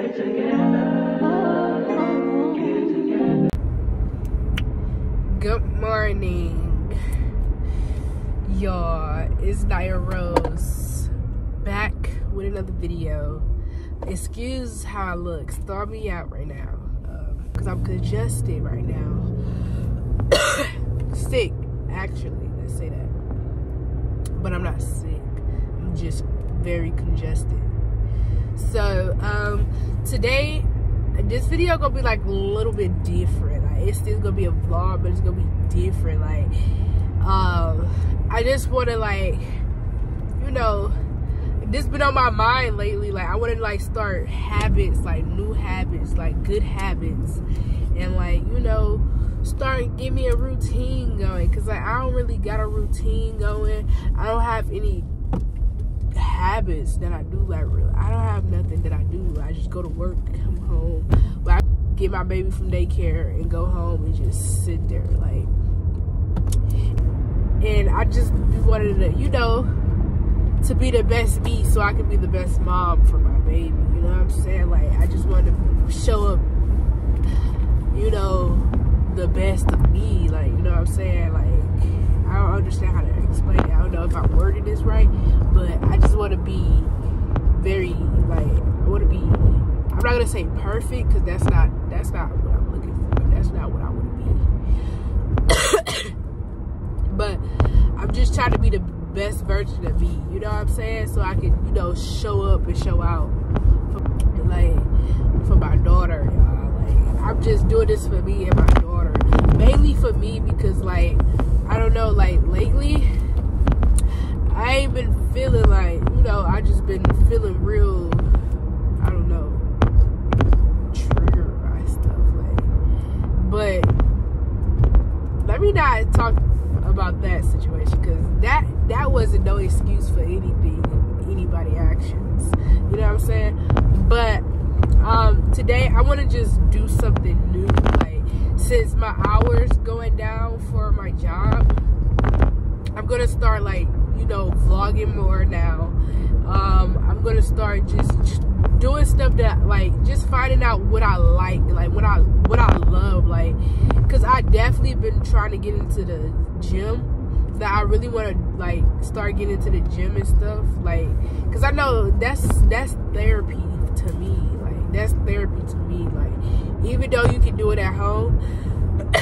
Good morning, y'all. It's Nyah Rose back with another video. Excuse how I look. Throw me out right now because um, I'm congested right now. sick, actually. Let's say that. But I'm not sick. I'm just very congested. So um, today, this video gonna be like a little bit different. Like it's still gonna be a vlog, but it's gonna be different. Like um, I just wanna like, you know, this been on my mind lately. Like I wanna like start habits, like new habits, like good habits, and like you know start give me a routine going because like i don't really got a routine going i don't have any habits that i do like really i don't have nothing that i do i just go to work come home but i get my baby from daycare and go home and just sit there like and i just wanted to you know to be the best me so i can be the best mom for my baby you know what i'm saying like i just wanted to show up you know the best of me. Like, you know what I'm saying? Like, understand how to explain it. I don't know if I worded this right, but I just want to be very, like, I want to be, I'm not to say perfect because that's not, that's not what I'm looking for. That's not what I want to be. but I'm just trying to be the best version of me. You know what I'm saying? So I can, you know, show up and show out for, like, for my daughter, Y'all. Like, I'm just doing this for me and my daughter mainly for me because like I don't know like lately I ain't been feeling like you know I just been feeling real I don't know triggered by stuff like but let me not talk about that situation because that that wasn't no excuse for anything anybody actions you know what I'm saying? But um today I want to just do something new since my hours going down for my job, I'm gonna start like, you know, vlogging more now. Um, I'm gonna start just, doing stuff that like just finding out what I like, like what I what I love, like because I definitely been trying to get into the gym. That I really want to like start getting into the gym and stuff, like because I know that's that's therapy to me. Like that's therapy to me. Like even though you can do it at home,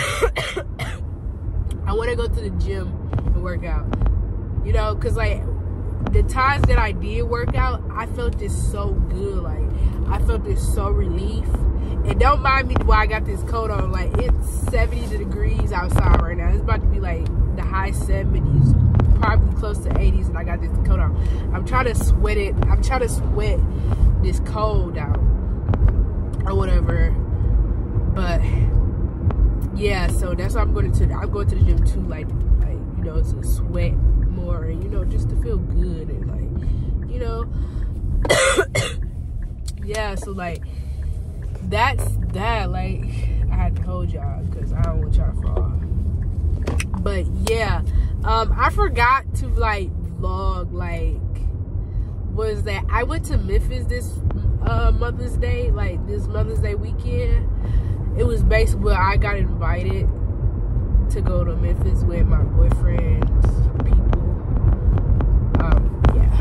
I want to go to the gym and work out. You know, because like the times that I did work out, I felt this so good. Like I felt this so relief. And don't mind me why I got this coat on. Like it's 70 degrees outside right now. It's about to be like the high 70s, probably close to 80s, and I got this coat on. I'm trying to sweat it. I'm trying to sweat this cold out or whatever. But yeah, so that's why I'm going to. I'm going to the gym too, like, like you know, to sweat more and you know, just to feel good and like, you know, yeah. So like, that's that. Like, I had to hold y'all because I don't want y'all to fall. But yeah, um, I forgot to like vlog like was that I went to Memphis this uh, Mother's Day, like this Mother's Day weekend it was basically where I got invited to go to Memphis with my boyfriend's people. Um, yeah.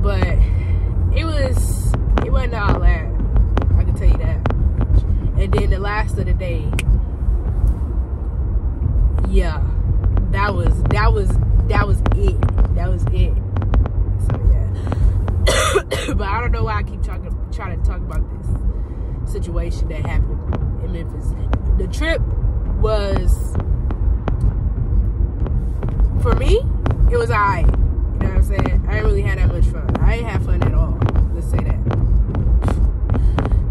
But it was it wasn't all that. I can tell you that. And then the last of the day, yeah, that was that was that was it. That was it. So yeah. but I don't know why I keep talking trying to talk about this situation that happened in Memphis. The trip was, for me, it was alright. You know what I'm saying? I didn't really have that much fun. I ain't have fun at all. Let's say that.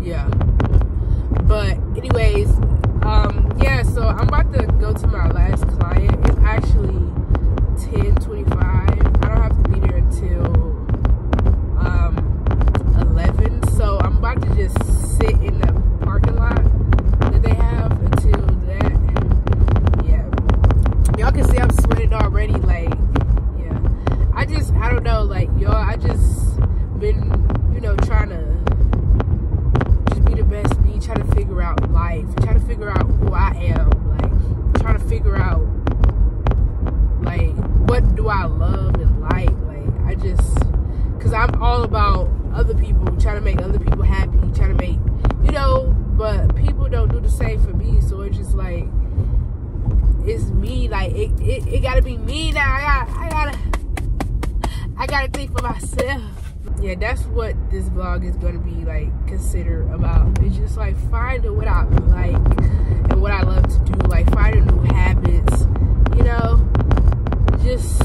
Yeah. But anyways, um, yeah, so I'm about to go to my last client. It's actually 1025. I don't have to be there until um 11. So I'm about to just sit in the parking lot that they have until that. Yeah. Y'all can see I'm sweating already. Like, yeah. I just, I don't know. Like, y'all, I just been, you know, trying to just be the best me, trying to figure out life, trying to figure out who I am, like trying to figure out like what do I love and like. Like I just cause I'm all about other people, trying to make other people happy, trying to make you know, but people don't do the same for me, so it's just like it's me, like it, it, it gotta be me now. I gotta, I gotta I gotta think for myself. Yeah, that's what this vlog is gonna be like considered about. It's just like finding what I like and what I love to do, like finding new habits, you know, just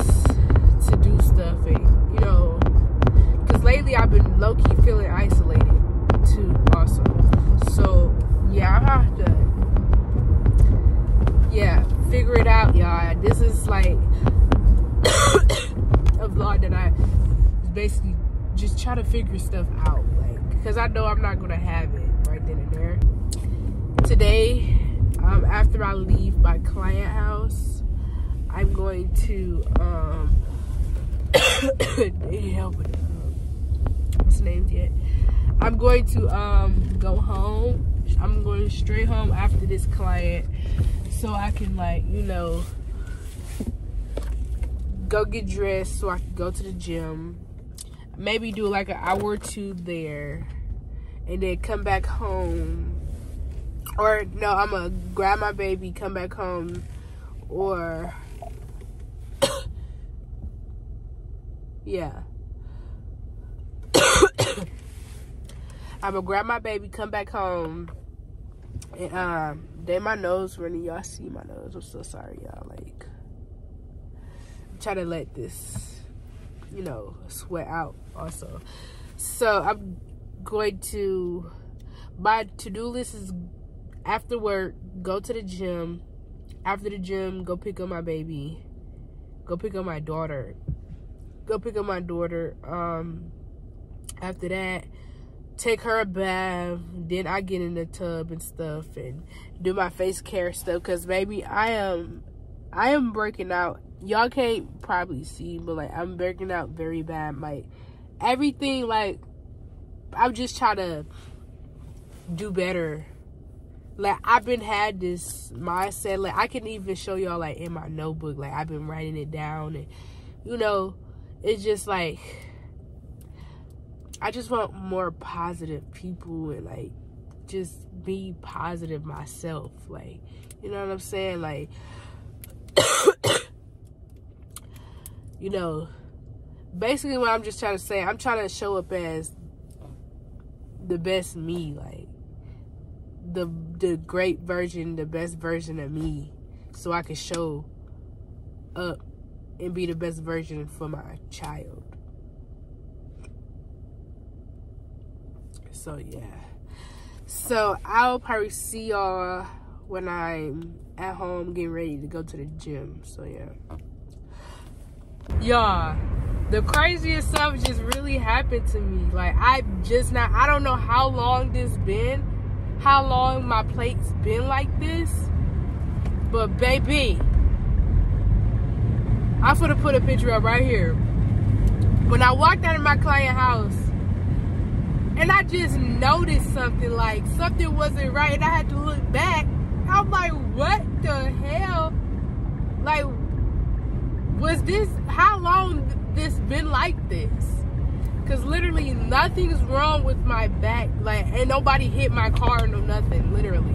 to do stuff and lately I've been low key feeling isolated too, also. So yeah, I have to, yeah, figure it out, y'all. This is like a vlog that I basically just try to figure stuff out, like, because I know I'm not gonna have it right then and there. Today, um, after I leave my client house, I'm going to um, help with the yet? I'm going to um go home. I'm going straight home after this client, so I can like you know go get dressed so I can go to the gym. Maybe do like an hour or two there and then come back home. Or no, I'm gonna grab my baby, come back home, or yeah. I'm gonna grab my baby, come back home, and um, then my nose running. Y'all see my nose? I'm so sorry, y'all. Like try to let this, you know, sweat out also. So I'm going to, my to-do list is after work, go to the gym. After the gym, go pick up my baby. Go pick up my daughter. Go pick up my daughter. Um, after that, take her a bath. Then I get in the tub and stuff and do my face care stuff. Cause baby, I am, I am breaking out y'all can't probably see, but like I'm breaking out very bad. Like everything, like I'm just trying to do better. Like I've been had this mindset. Like I can even show y'all like in my notebook. Like I've been writing it down, and you know, it's just like I just want more positive people and like just be positive myself. Like you know what I'm saying? Like you know, basically what I'm just trying to say, I'm trying to show up as the best me, like the the great version, the best version of me, so I can show up and be the best version for my child. So yeah. So I'll probably see y'all when I'm at home getting ready to go to the gym. So yeah y'all the craziest stuff just really happened to me like i just not i don't know how long this been how long my plate's been like this but baby i'm gonna put a picture up right here when i walked out of my client house and i just noticed something like something wasn't right and i had to look back. I'm like what the hell? Like was this how long this been like this? Because literally nothing's wrong with my back like and nobody hit my car no nothing literally.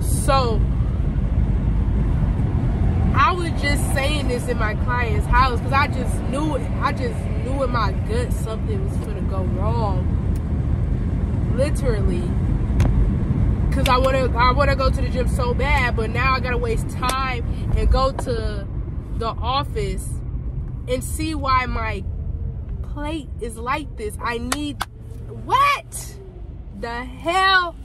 So i was just saying this in my client's house because i just knew it i just knew in my gut something was gonna go wrong literally because i want to i want to go to the gym so bad but now i gotta waste time and go to the office and see why my plate is like this. I need, what the hell?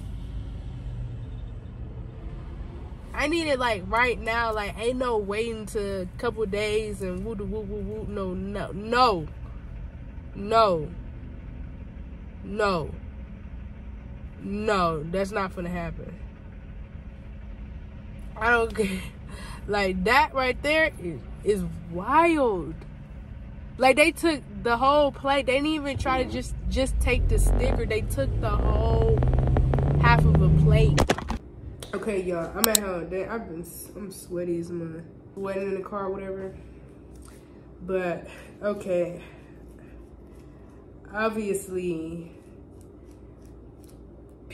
I need it like right now. Like ain't no waiting to a couple days and woo woo woo woo. No, no, no, no, no, no. That's not gonna happen. I don't care. Like that right there is is wild. Like they took the whole plate. They didn't even try to just just take the sticker. They took the whole half of a plate. Okay, y'all. I'm at home. I've been I'm sweaty as my sweating in the car, whatever. But okay. Obviously,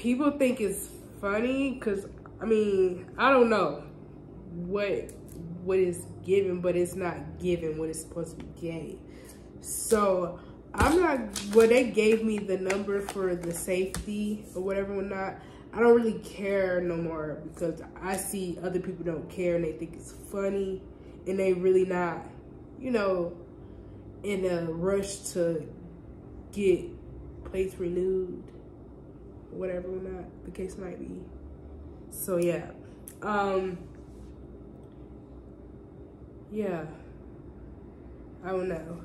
people think it's funny because I mean I don't know what what is given, but it's not given what it's supposed to be gave. So I'm not, well, they gave me the number for the safety or whatever or not. I don't really care no more because I see other people don't care and they think it's funny and they really not, you know, in a rush to get plates renewed, whatever or not the case might be. So yeah, um, yeah, I don't know.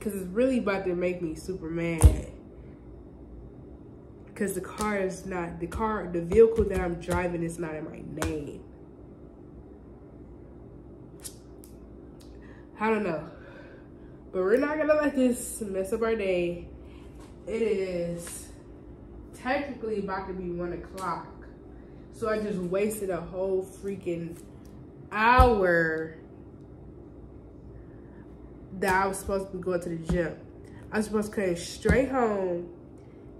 Cause it's really about to make me super mad. Cause the car is not, the car, the vehicle that I'm driving is not in my name. I don't know. But we're not gonna let this mess up our day. It is technically about to be one o'clock. So I just wasted a whole freaking hour that I was supposed to be going to the gym. I was supposed to come straight home,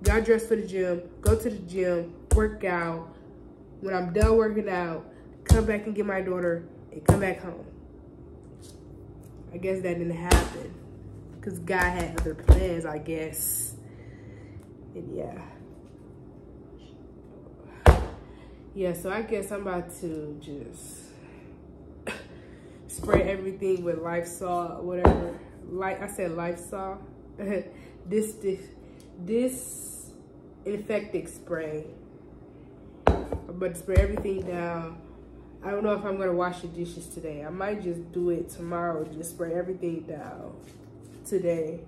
got dressed for the gym, go to the gym, work out. When I'm done working out, come back and get my daughter and come back home. I guess that didn't happen because God had other plans, I guess. And yeah. Yeah, so I guess I'm about to just spray everything with Lysol, whatever. Like I said, Lysol. this this this infected spray. But spray everything down. I don't know if I'm gonna wash the dishes today. I might just do it tomorrow. Just spray everything down today.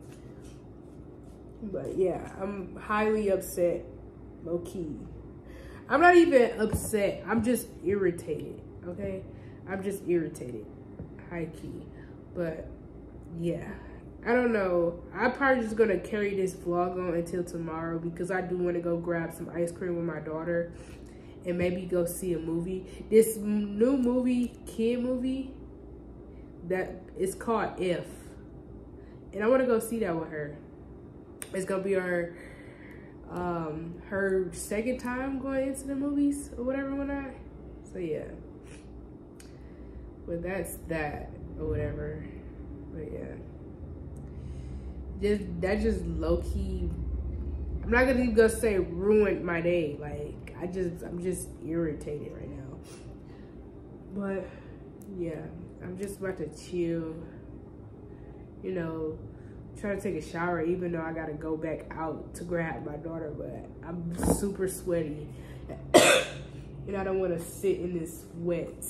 But yeah, I'm highly upset, low key. I'm not even upset. I'm just irritated. Okay, I'm just irritated high key. But yeah, I don't know. I'm probably just gonna carry this vlog on until tomorrow because I do want to go grab some ice cream with my daughter and maybe go see a movie. This new movie, kid movie, that is called If, and I want to go see that with her. It's gonna be her um her second time going into the movies or whatever when I so yeah but that's that or whatever. But yeah. Just that just low key I'm not gonna even go say ruined my day. Like I just I'm just irritated right now. But yeah, I'm just about to chill. You know, try to take a shower even though I gotta go back out to grab my daughter, but I'm super sweaty. and I don't wanna sit in this wet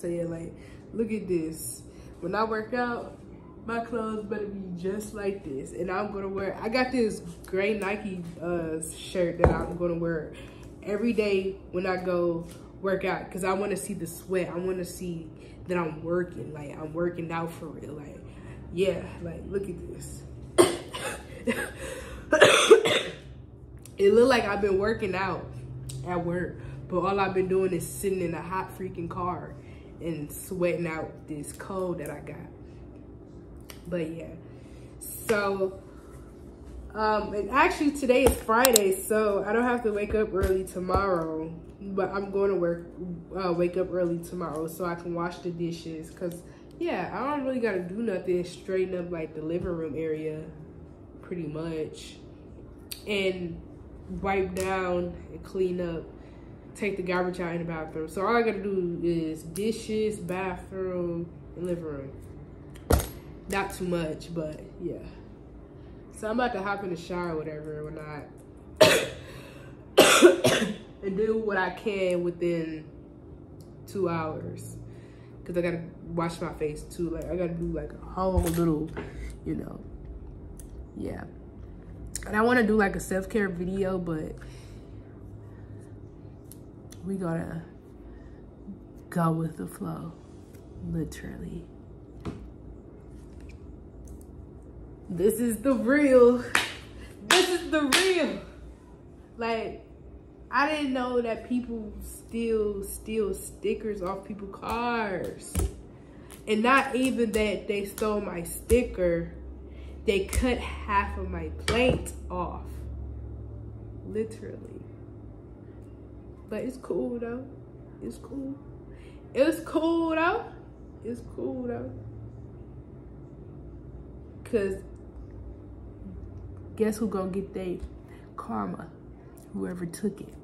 so yeah, like, look at this. When I work out, my clothes better be just like this. And I'm gonna wear, I got this gray Nike uh, shirt that I'm gonna wear every day when I go work out because I want to see the sweat. I want to see that I'm working, like I'm working out for real. Like, yeah, like look at this. it looked like I've been working out at work, but all I've been doing is sitting in a hot freaking car and sweating out this cold that I got. But yeah, so, um, and actually today is Friday, so I don't have to wake up early tomorrow, but I'm going to work, uh, wake up early tomorrow so I can wash the dishes. Cause yeah, I don't really got to do nothing, straighten up like the living room area pretty much and wipe down and clean up take the garbage out in the bathroom. So all I gotta do is dishes, bathroom, and living room. Not too much, but yeah. So I'm about to hop in the shower, whatever, when I and do what I can within two hours. Cause I gotta wash my face too. Like I gotta do like a whole little, you know, yeah. And I wanna do like a self-care video, but we gotta go with the flow, literally. this is the real. This is the real. Like, I didn't know that people still steal stickers off people's cars. And not even that they stole my sticker, they cut half of my plate off. Literally. But it's cool though. It's cool. It's cool though. It's cool though. Cause guess who gonna get their karma? Whoever took it.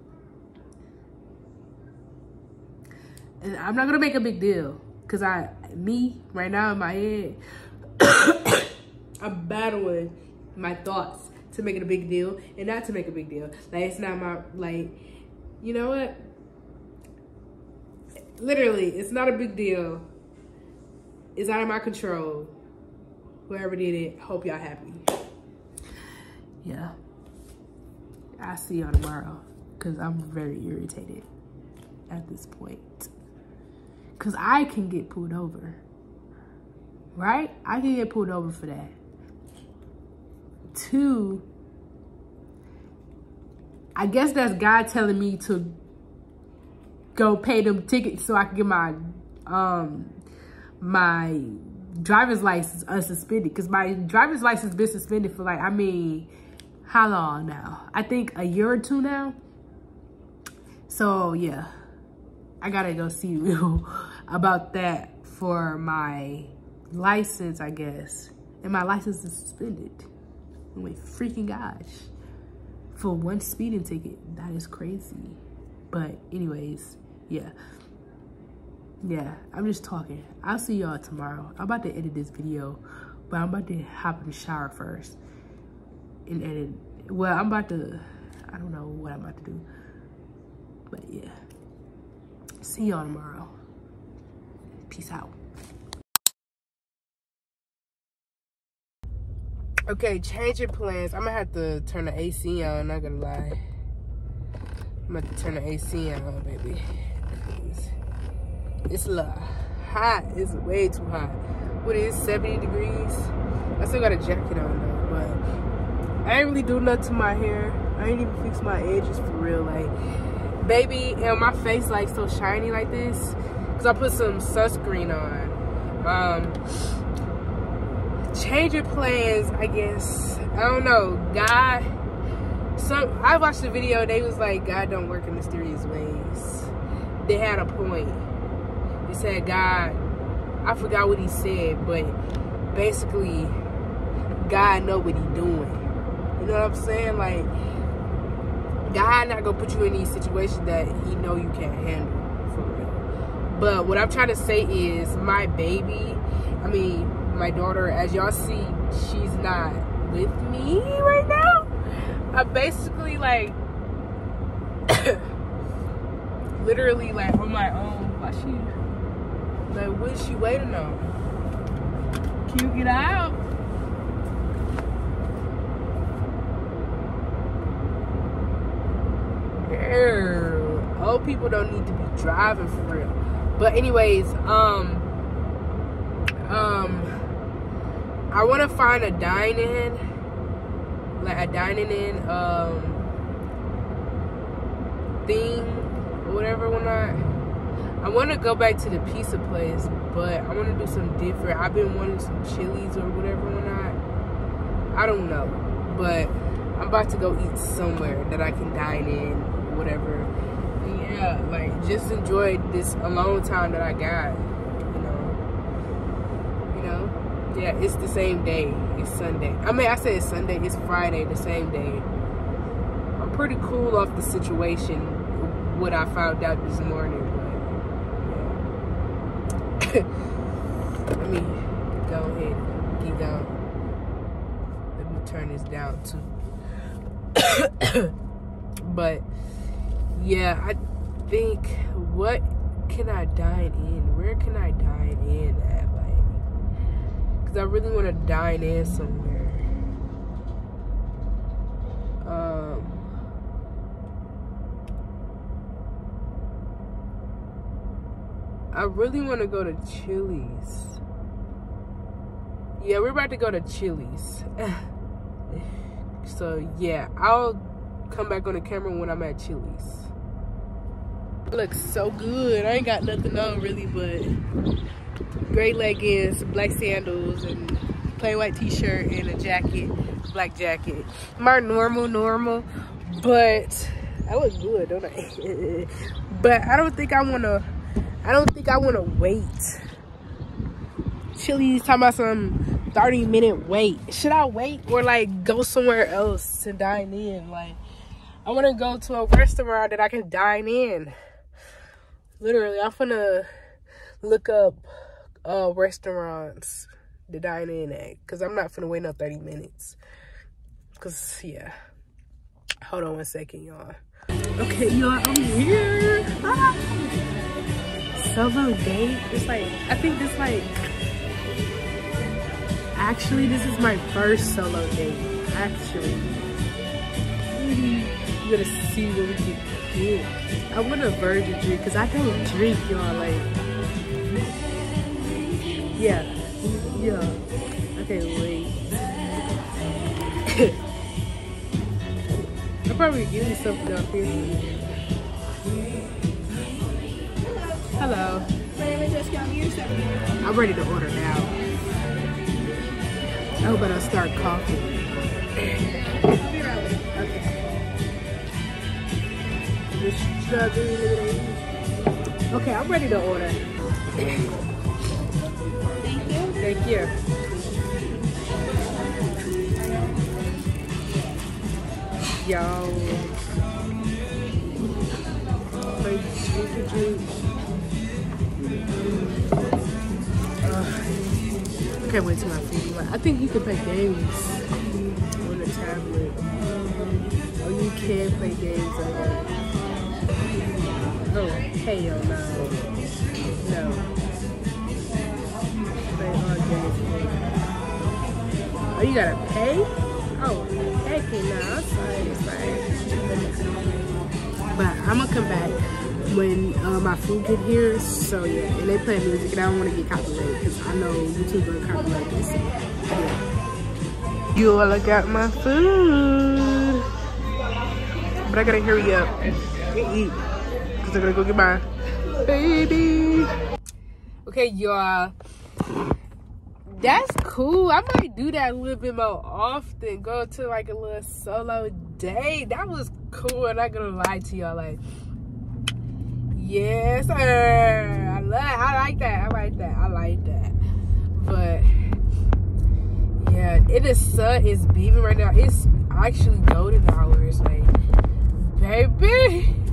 I'm not gonna make a big deal. Cause I me right now in my head I'm battling my thoughts to make it a big deal and not to make a big deal. Like it's not my like you know what? Literally, it's not a big deal. It's out of my control. Whoever did it, hope y'all happy. Yeah. I'll see y'all tomorrow because I'm very irritated at this point. Because I can get pulled over. Right? I can get pulled over for that. Two, I guess that's God telling me to go pay them tickets so I can get my um my driver's license unsuspended because my driver's license been suspended for like I mean how long now? I think a year or two now. So yeah, I gotta go see you about that for my license, I guess. And my license is suspended. Oh my freaking gosh. For one speeding ticket, that is crazy. But anyways, yeah. Yeah, I'm just talking. I'll see y'all tomorrow. I'm about to edit this video, but I'm about to hop in the shower first and edit. Well, I'm about to, I don't know what I'm about to do. But yeah. See y'all tomorrow. Peace out. Okay, changing plans. I'm gonna have to turn the AC on, not gonna lie. I'm gonna turn the AC on, baby. It's a lot hot. It's way too hot. What is 70 degrees? I still got a jacket on though, but I ain't really do nothing to my hair. I ain't even fix my edges for real. Like, baby, and my face like so shiny like this because I put some sunscreen on. Um, changing plans, I guess. I don't know. God some I watched the video. They was like, God don't work in mysterious ways. They had a point. They said God. I forgot what he said, but basically, God know what he doing. You know what I'm saying? Like, God not gonna put you in these situations that He know you can't handle for real. But what I'm trying to say is, my baby. I mean, my daughter. As y'all see, she's not with me right now I'm basically like literally like on my own. Why she like what is she waiting on? Can you get out? Girl, old people don't need to be driving for real. But anyways, um, um, I want to find a dine-in like a dining in um thing or whatever when I I want to go back to the pizza place, but I want to do some different. I've been wanting some Chili's or whatever when I I don't know, but I'm about to go eat somewhere that I can dine in, whatever. Yeah, like just enjoy this alone time that I got. You know, you know yeah, it's the same day. It's Sunday. I mean, I say it's Sunday. It's Friday, the same day. I'm pretty cool off the situation, what I found out this morning. But, yeah. Let me go ahead and keep going. Let me turn this down too. but, yeah, I think, what can I dine in? Where can I dine in at? Like, because I really want to dine in somewhere. Um, I really want to go to Chili's. yeah, we're about to go to Chili's. so yeah, I'll come back on the camera when I'm at Chili's. Looks so good. I ain't got nothing on really, but gray leggings, black sandals, and plain white t-shirt and a jacket, black jacket. My normal, normal, but I look good, don't I? but I don't think I wanna, I don't think I wanna wait. Chili's talking about some 30 minute wait. Should I wait or like go somewhere else to dine in? Like, I wanna go to a restaurant that I can dine in. Literally, I'm gonna look up uh, restaurants to dine in at because I'm not gonna wait no 30 minutes. Cause yeah. Hold on one second, y'all. Okay, y'all, I'm here. Ah. Solo date. It's like I think this like actually this is my first solo date. Actually. I'm gonna see what we can get. I want a virgin drink because I don't drink, y'all. Like, yeah, yeah. Okay, wait. I'll probably you something up here. Hello. I'm. I'm ready to order now. Oh, but I'll start coughing. The strawberry lemonade. Okay, I'm ready to order. Thank you. Thank you. Yo. I can't wait till my food. Like, I think you can play games on the tablet. Or you can play games on it. Oh, hell no. No. All games. Oh, you gotta pay? Oh, heck no. I'm sorry, sorry. But I'm gonna come back when uh, my food get here. So yeah, and they play music, and I don't want to get copyrighted because I know YouTube gonna copyright this. You all got my food, but I gotta hurry up and eat because I gotta go get my baby. Okay, y'all. That's cool. I might do that a little bit more often. Go to like a little solo date. That was cool. I'm not gonna lie to y'all. Like, yes, sir. I love. I like that. I like that. I like that. But yeah, it is sun is beaming right now. It's actually golden hours. Like, baby.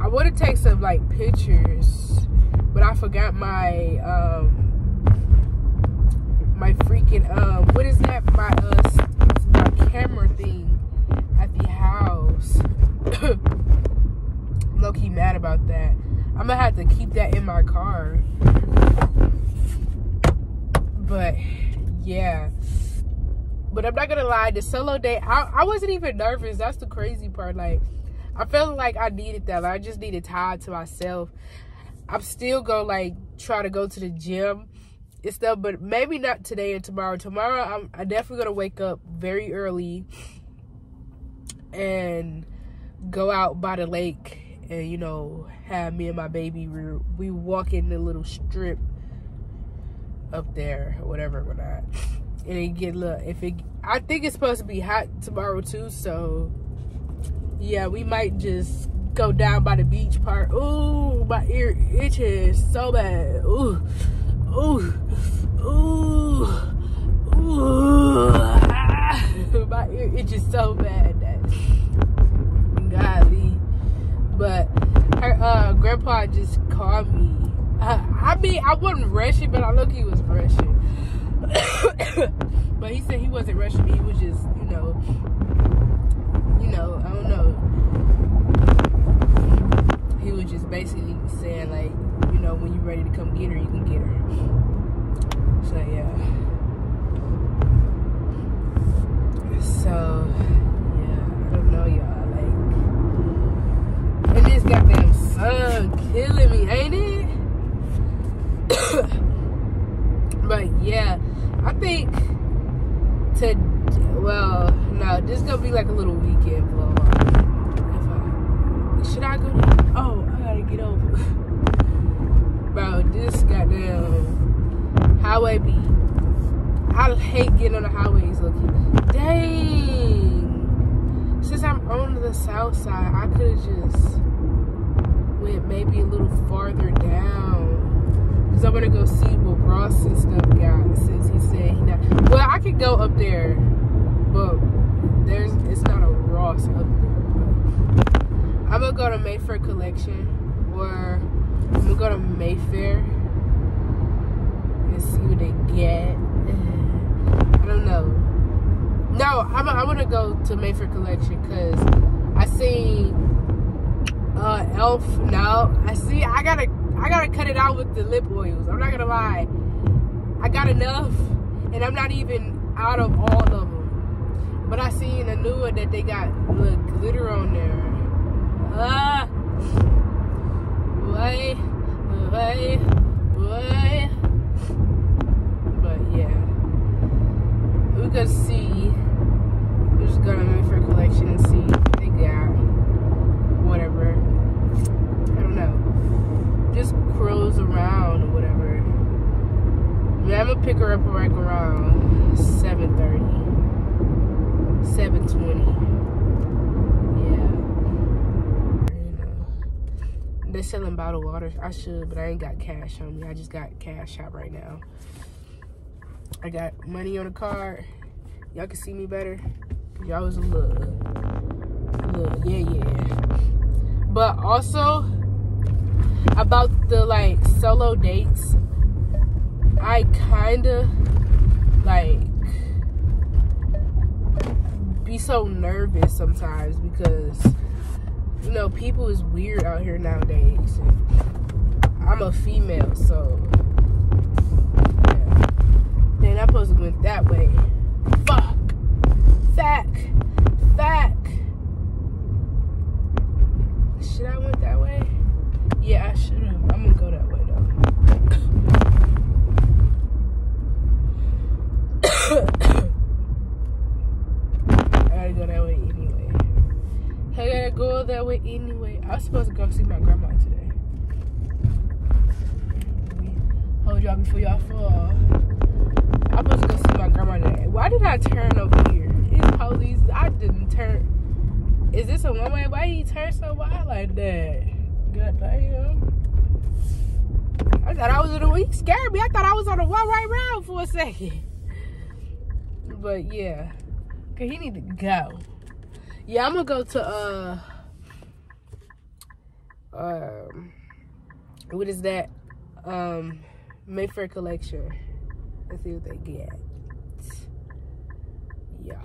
I want to take some like pictures, but I forgot my um my freaking um what is that my uh my camera thing at the house. Low key mad about that. I'm gonna have to keep that in my car. But yeah. But I'm not gonna lie, the solo day, I, I wasn't even nervous. That's the crazy part. Like I felt like I needed that. Like, I just needed time to myself. I'm still gonna like try to go to the gym and stuff, but maybe not today and tomorrow. Tomorrow, I'm, I'm definitely gonna wake up very early and go out by the lake and you know have me and my baby we we walk in the little strip up there or whatever we're not and it get little if it I think it's supposed to be hot tomorrow too so yeah, we might just go down by the beach part. Ooh, my ear itches so bad. Ooh, ooh, ooh, ooh. My ear itches so bad that golly. But her uh grandpa just called me. Uh, I mean, I wasn't rushing, but I look he was rushing. but he said he wasn't rushing me. He was just, you know, you know, I don't know. He was just basically saying like, you know, when you're ready to come get her, you can get her. So yeah. So yeah, I don't know y'all. Like and this goddamn sun killing me, ain't it? But yeah, I think to well, no, this is gonna be like a little weekend vlog. I, should I go? To, oh, I gotta get over. Bro, this goddamn highway be. I hate getting on the highways looking. Dang. Since I'm on the south side, I could have just went maybe a little farther down. Cause I wanna go see Ross and stuff got since he said he not well I could go up there, but there's it's not a Ross up there. I'm gonna go to Mayfair Collection or I'm gonna go to Mayfair and see what they get. I don't know. No, I'm, I want to go to Mayfair Collection because I seen uh, Elf. No, I see. I gotta, I gotta cut it out with the lip oils. I'm not gonna lie. I got enough, and I'm not even out of all of them. But I seen a new one that they got look glitter on there. Ah, wait, wait, wait. But yeah, we could see. We're just gonna Mayfair Collection and see what they got. Whatever. I don't know. Just cruise around or whatever. Yeah, I'm gonna pick her up right around 7.30. 7.20. Yeah. You know. Bottled water. I should, but I ain't got cash on me. I just got cash out right now. I got money on the card. Y'all can see me better. Y'all was a little, little, yeah, yeah. But also about the like solo dates, I kinda like be so nervous sometimes because you know people is weird out here nowadays. I'm a female, so yeah. Then I'm supposed to went that way. Fuck. Fuck. Fuck. Should I went that way? Yeah, I should have. I'm gonna go that way though. I gotta go that way anyway. I gotta go that way anyway. I was supposed to go see my grandma today. Hold y'all before y'all fall. I'm supposed to go see my grandma today. Why did I turn over here? It's police. I didn't turn. Is this a one way? Why he turn so wide like that? God damn. I thought I was in the. He scared me. I thought I was on a one way round for a second. But yeah, cause he need to go. Yeah, I'm gonna go to uh um what is that um Mayfair Collection. Let's see what they get. Yeah.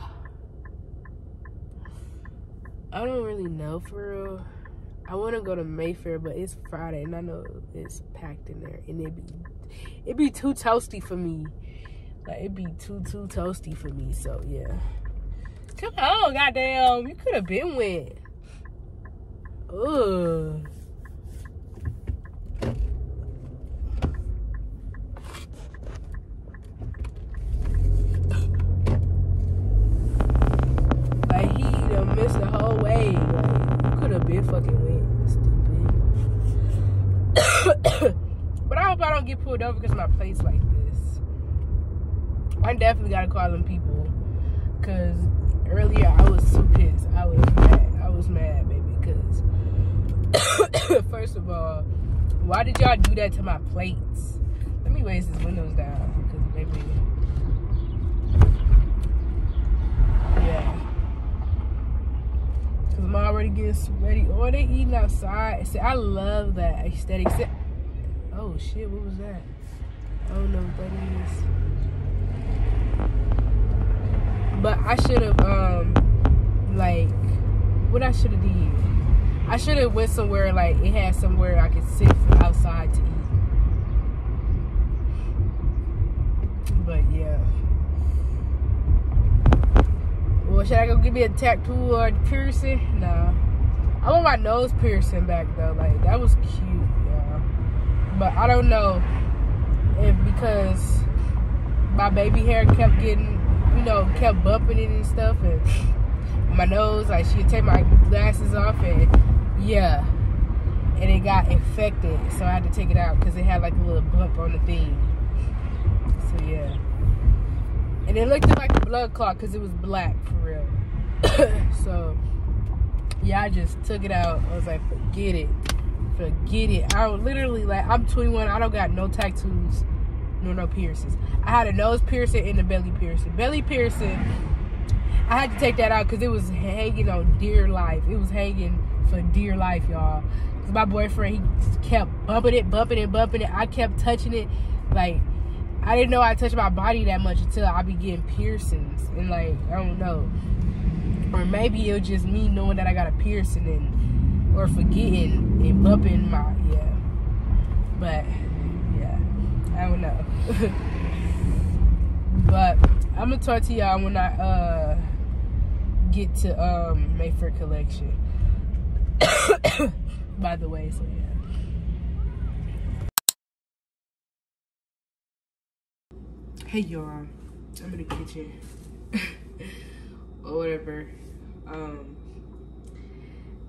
I don't really know for real. I want to go to Mayfair, but it's Friday, and I know it's packed in there, and it be it be too toasty for me. Like it'd be too too toasty for me. So yeah. Come on, goddamn! You could have been wet. Ugh. Like he missed the whole way. Like could have been fucking wet, stupid. but I hope I don't get pulled over because my plate's like this. I definitely gotta call them people because earlier I was so pissed. I was mad. I was mad, baby, because first of all, why did y'all do that to my plates? Let me raise these windows down because maybe. Yeah. Cause I'm already getting sweaty. Or they eating outside. See, I love that aesthetic. Oh shit, what was that? I don't know what that is. But I should have um like what I should have did. I should have went somewhere like it had somewhere I could sit from outside to eat. But yeah. Well, should I go get me a tattoo or a piercing? Nah. I want my nose piercing back though. Like that was cute. But I don't know if because my baby hair kept getting, you know, kept bumping it and stuff, and my nose, like she'd take my glasses off, and yeah, and it got infected, so I had to take it out because it had like a little bump on the thing. So yeah, and it looked like a blood clot because it was black for real. so yeah, I just took it out. I was like, forget it, forget it. I don't- literally like I'm 21. I don't got no tattoos, no no piercings. I had a nose piercing and a belly piercing. Belly piercing. I had to take that out because it was hanging on dear life. It was hanging for dear life, y'all. 'Cause my boyfriend, he kept bumping it, bumping it, bumping it. I kept touching it. Like, I didn't know I touched my body that much until I be getting piercings. And, like, I don't know. Or maybe it was just me knowing that I got a piercing and, or forgetting and bumping my, yeah. But, I don't know. but I'm gonna talk to y'all when I, uh, get to um Mayfair collection. By the way, so yeah. Hey y'all, I'm in the kitchen or whatever. Um,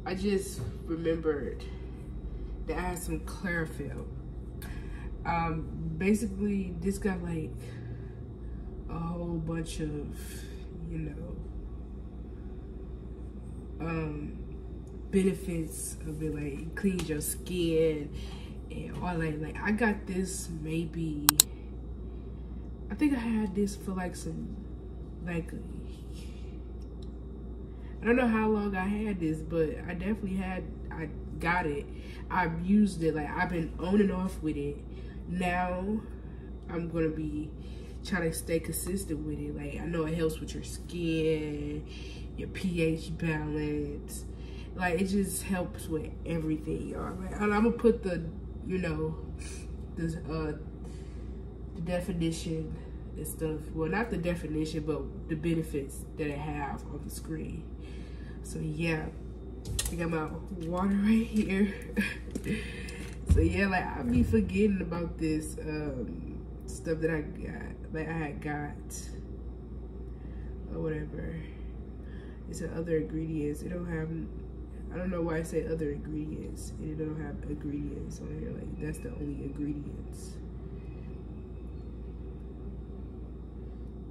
I just remembered that I had some chlorophyll. Um, basically, this got like a whole bunch of, you know, um benefits of it like cleans your skin and all that. Like i got this maybe i think i had this for like some like i don't know how long i had this but i definitely had i got it. I've used it. Like i've been on and off with it now i'm gonna be trying to stay consistent with it like i know it helps with your skin your pH balance. Like it just helps with everything, y'all. Like, I'm gonna put the, you know, the uh, the definition and stuff. Well, not the definition, but the benefits that it have on the screen. So yeah, I got my water right here. so yeah, like I be forgetting about this um, stuff that I got, like I had got or whatever. It's said other ingredients. It don't have. I don't know why I say other ingredients. It don't have ingredients on here. Like that's the only ingredients.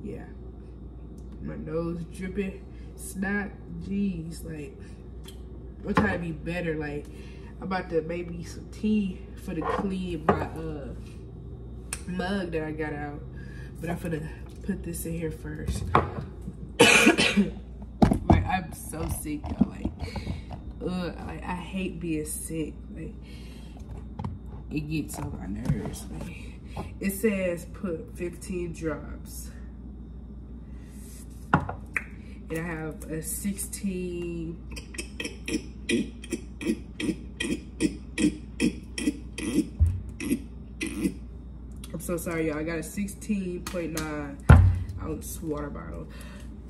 Yeah. My nose dripping, snot. Jeez, like I'm trying to be better. Like I'm about to maybe some tea for the clean my uh mug that I got out. But I'm gonna put this in here first. like I'm so sick, y'all. Like, ugh, like I hate being sick. Like, it gets on my nerves. Like, it says put 15 drops, and I have a 16. So sorry, y'all. I got a 16.9 ounce water bottle.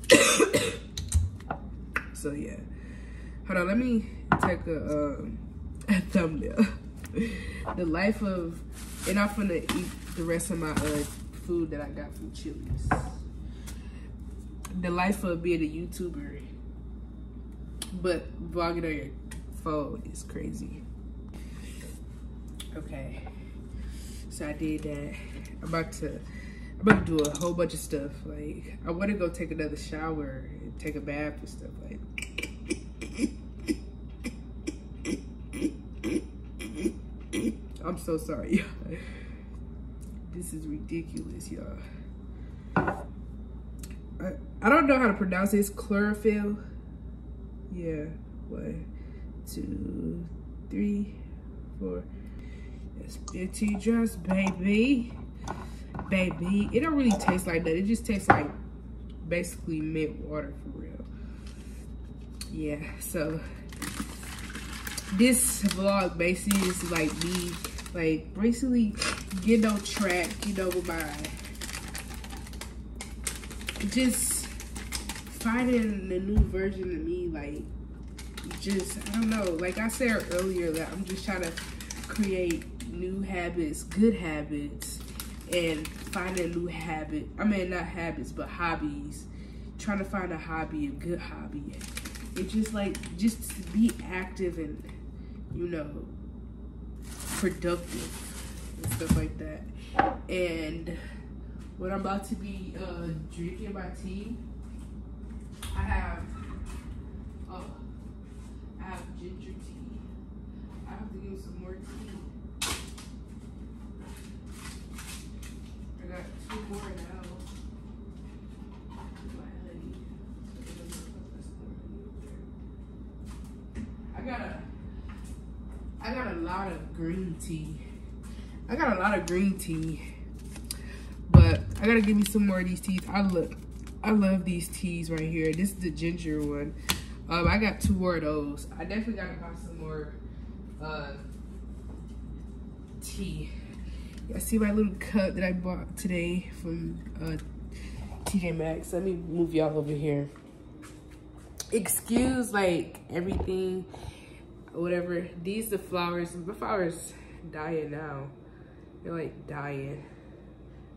so yeah. Hold on, let me take a, um, a thumbnail. the life of, and I'm gonna eat the rest of my uh, food that I got from Chili's. The life of being a YouTuber, but vlogging on your phone is crazy. Okay, so I did that. I'm about to, I'm about to do a whole bunch of stuff. Like, I want to go take another shower and take a bath and stuff. Like, I'm so sorry, y'all. This is ridiculous, y'all. I, I don't know how to pronounce this. Chlorophyll. Yeah. One, two, three, four. That's 15 drops, baby. Baby. It don't really taste like that. It just tastes like basically mint water for real. Yeah, so this vlog basically is like me like basically getting on track, you know, with my just finding the new version of me, like just I don't know, like I said earlier that I'm just trying to create new habits, good habits, and finding new habit. I mean, not habits, but hobbies. Trying to find a hobby, a good hobby. It's just like just be active and you know productive and stuff like that. And what I'm about to be uh, drinking my tea, I have oh, I have ginger tea. I have to give some more tea. I I got a I got a lot of green tea. I got a lot of green tea. But I gotta give me some more of these teas. I look I love these teas right here. This is the ginger one. Um, I got two more of those. I definitely gotta buy some more uh, tea. I see my little cup that I bought today from uh, TJ Maxx. Let me move y'all over here. Excuse like everything, whatever. These the flowers. The flowers dying now. They're like dying.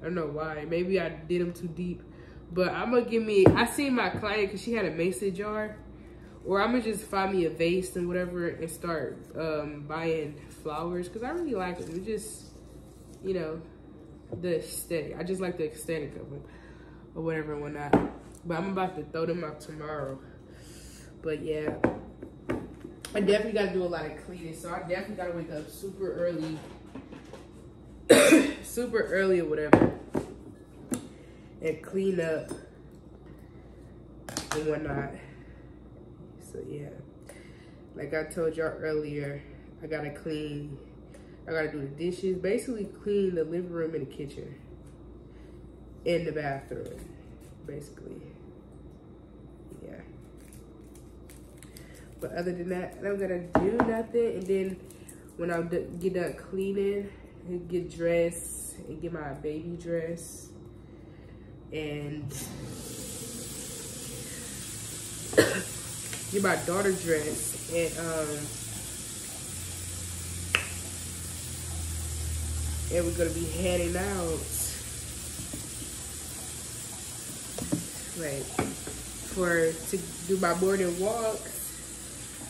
I don't know why. Maybe I did them too deep. But I'm gonna give me, I seen my client because she had a mason jar. Or I'm gonna just find me a vase and whatever and start um, buying flowers because I really like them. It just, you know, the aesthetic. I just like the aesthetic of them or whatever and whatnot. But I'm about to throw them out tomorrow. But yeah, I definitely gotta do a lot of cleaning. So I definitely gotta wake up super early, super early or whatever, and clean up and whatnot. So yeah, like I told y'all earlier, I gotta clean. I gotta do the dishes. Basically, clean the living room and the kitchen, and the bathroom. Basically, yeah. But other than that, I'm gonna do nothing. And then when I get done cleaning, get dressed and get my baby dress and get my daughter dressed and um and we're gonna be heading out like for to do my morning walks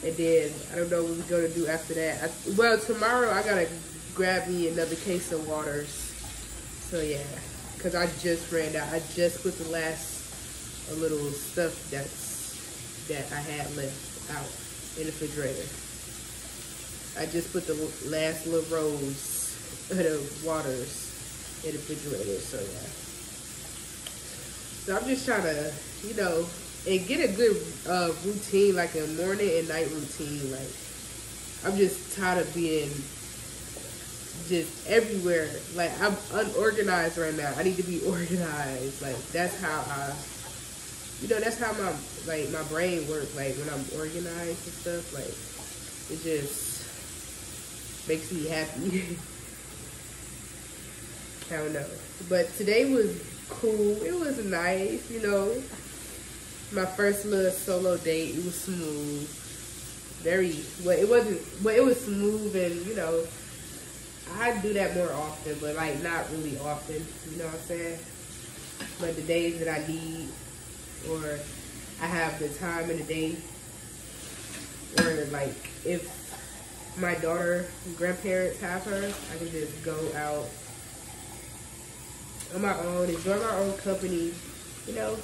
and then I don't know what we're gonna do after that. I, well, tomorrow I gotta grab me another case of waters. So yeah, cause I just ran out. I just put the last a little stuff that's that I had left out in the refrigerator. I just put the last little rolls the waters in the refrigerator. So yeah. So I'm just trying to, you know, and get a good uh, routine, like a morning and night routine. Like, I'm just tired of being just everywhere. Like, I'm unorganized right now. I need to be organized. Like, that's how I, you know, that's how my, like, my brain works. Like, when I'm organized and stuff, like, it just makes me happy. I don't know. But today was cool. It was nice, you know my first little solo date. It was smooth, very well. It wasn't, but it was smooth, and you know, I do that more often, but like not really often. You know what I'm saying? But the days that I need, or I have the time in the day, or like if my daughter grandparents have her, I can just go out on my own, enjoy my own company, you know,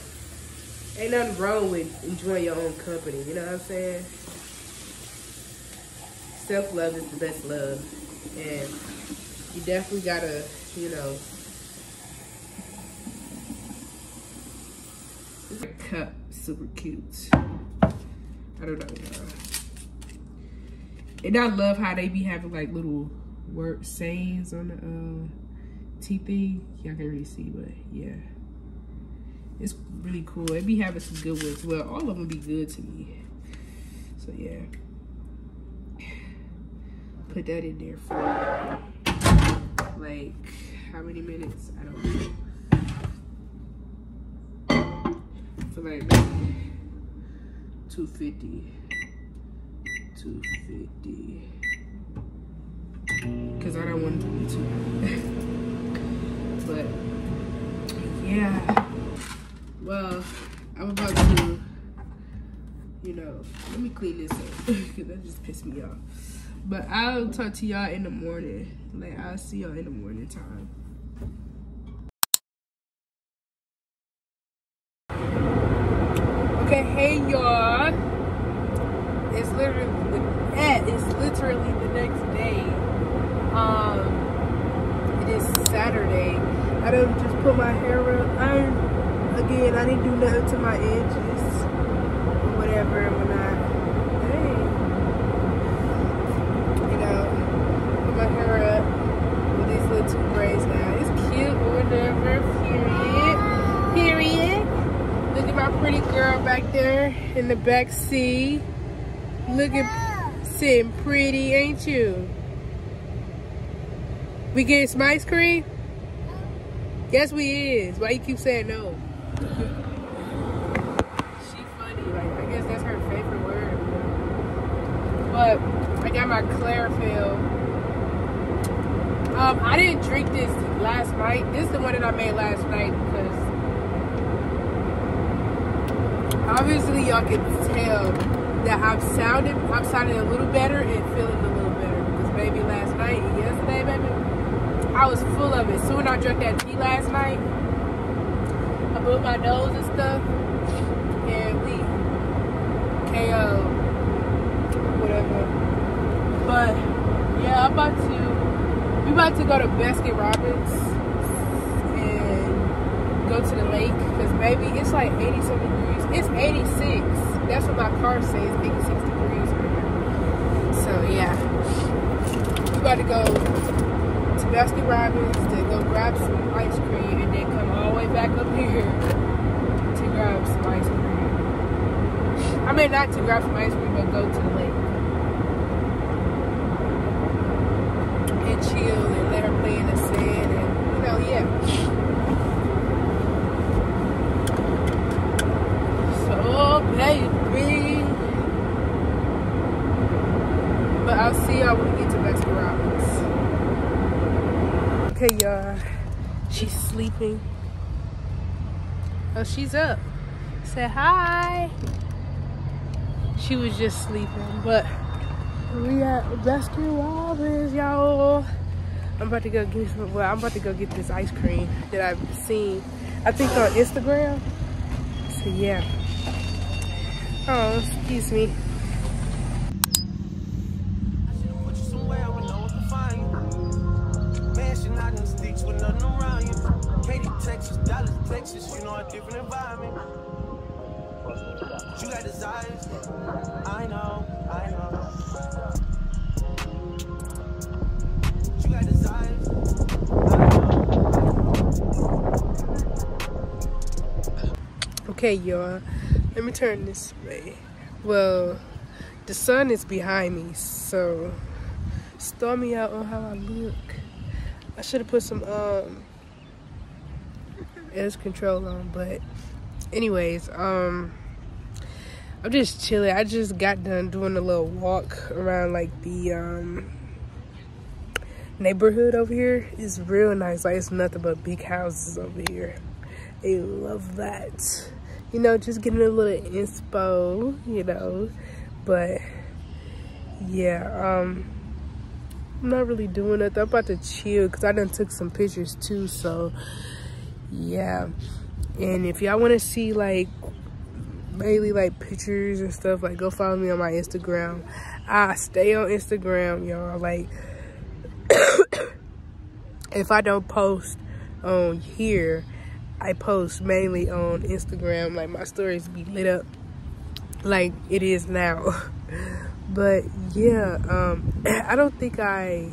ain't nothing wrong with enjoying your own company. You know what I'm saying? Self love is the best love, and you definitely gotta, you know. This cup super cute. I don't know. And I love how they be having like little word sayings on the uh, thing. Y'all can't really see, but yeah it's really cool. It be having some good ones. Well, all of them be good to me. So yeah. Put that in there for like how many minutes? I don't know. For like 250. 250. Cause I don't want to be too yeah. Well, I'm about to, you know, let me clean this up because that just pissed me off. But I'll talk to y'all in the morning. Like, I'll see y'all in the morning time. Okay, hey y'all. It's literally the eh, it's literally the next day. Um it is Saturday. I done just put my hair up. I again I didn't do nothing to my edges or whatever and whatnot. Hey. You know, put my hair up with these little two braids now. It's cute or whatever. Period. Period. Look at my pretty girl back there in the back seat. Looking, sitting pretty, ain't you? We getting some ice cream? Yes, we is. Why you keep saying no? she funny. Like I guess that's her favorite word. But I got my chlorophyll. Um, I didn't drink this last night. This is the one that I made last night because obviously y'all can tell that I'm sounding I'm sounding a little better and feeling a little better because baby last night yesterday baby I was full of it. Soon I drank that tea last night. I blew my nose and stuff. And we KO whatever. But yeah I'm about to we about to go to Baskin Robbins and go to the lake. Because baby it's like 87 degrees. It's 86 that's what my car says 86 degrees. So yeah. We about to go Baskin Robbins to go grab some ice cream and then come all the way back up here to grab some ice cream. I mean not to grab some ice cream but go to the lake and chill and let her play in the sand and you know yeah So, baby. But I'll see y'all when we get to Baskin Robbins. Okay, y'all. She's sleeping. Oh, she's up. Say hi. She was just sleeping, but we at Baskin Robbins, y'all. I'm about to go get some. Well, I'm about to go get this ice cream that I've seen. I think on Instagram. So yeah. Oh, excuse me. Okay, y'all. Let me turn this way. Well, the sun is behind me, so star me out on how I look. I should have put some um edge control on, but anyways, um I'm just chilling. I just got done doing a little walk around like the um neighborhood over here. It's real nice. Like it's nothing but big houses over here. I love that you know, just getting a little inspo, you know. But yeah, um I'm not really doing nothing. I'm about to chill because I done took some pictures too, so yeah. And if y'all wanna see like mainly like pictures and stuff, like go follow me on my Instagram. I stay on Instagram, y'all. Like if I don't post on here, I post mainly on Instagram. Like my stories be lit up like it is now. but yeah, um, I don't think I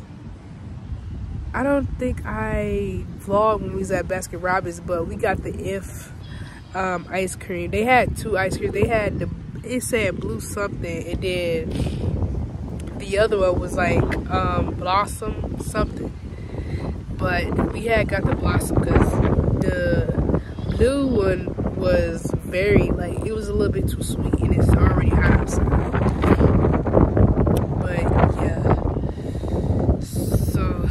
I don't think I vlogged when we was at Baskin Robbins, but we got the if um, ice cream. They had two ice cream. They had the it said blue something and then the other one was like um, blossom something. But we had got the blossom because the blue one was very like it was a little bit too sweet and it's already hot But yeah. So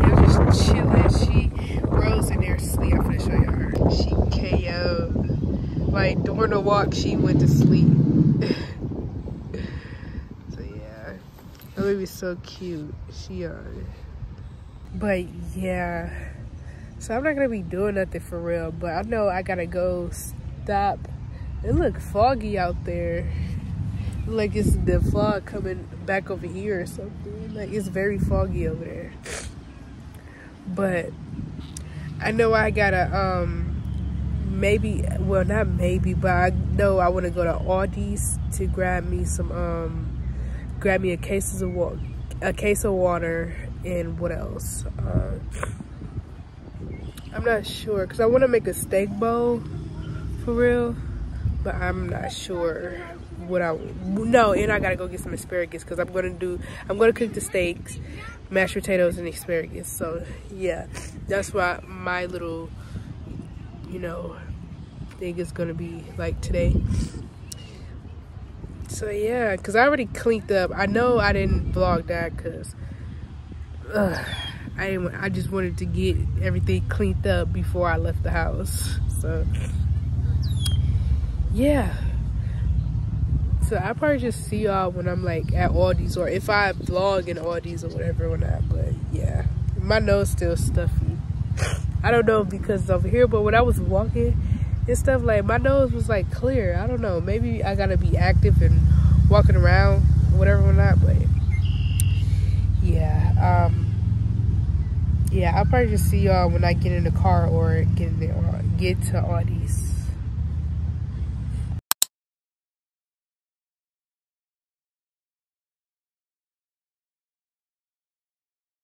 they're just chilling. She rose in there sleep. I'm gonna show you her. She KO'd. Like during the walk she went to sleep. so yeah. That baby's so cute. She uh but yeah. So I'm not gonna be doing nothing for real, but I know I gotta go stop. It look foggy out there. Like it's the fog coming back over here or something. Like it's very foggy over there. But I know I gotta um maybe well not maybe but I know I want to go to Aldi's to grab me some um grab me a case of water a case of water and what else uh, I'm not sure because I want to make a steak bowl for real but I'm not sure what I no and I gotta go get some asparagus because I'm gonna do I'm gonna cook the steaks mashed potatoes and asparagus so yeah. That's why my little you know thing is gonna be like today. So yeah because i already cleaned up. I know i didn't vlog that because i i just wanted to get everything cleaned up before i left the house. So yeah. So i probably just see y'all when i'm like at aldi's or if i vlog in aldi's or whatever or not but yeah. My nose still stuffy. I don't know because over here but when i was walking and stuff like my nose was like clear. I don't know. Maybe i gotta be active and walking around whatever or not but yeah um yeah i'll probably just see y'all when i get in the car or get in or uh, get to Aldi's